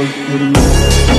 Hoş.